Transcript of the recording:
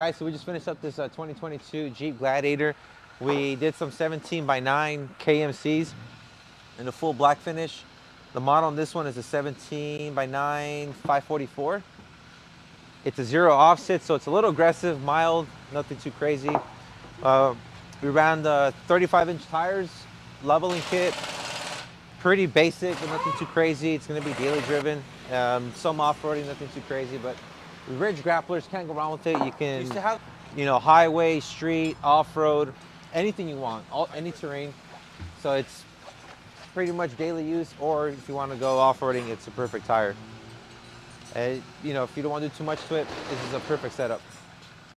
So we just finished up this uh, 2022 Jeep Gladiator. We did some 17 by 9 KMCs in a full black finish. The model on this one is a 17 by 9 544. It's a zero offset, so it's a little aggressive, mild, nothing too crazy. Uh, we ran the 35 inch tires, leveling kit, pretty basic, but nothing too crazy. It's gonna be daily driven. Um, some off-roading, nothing too crazy, but ridge grapplers can't go wrong with it. You can, you know, highway, street, off-road, anything you want, all, any terrain. So it's pretty much daily use, or if you want to go off-roading, it's a perfect tire. And, you know, if you don't want to do too much to it, this is a perfect setup.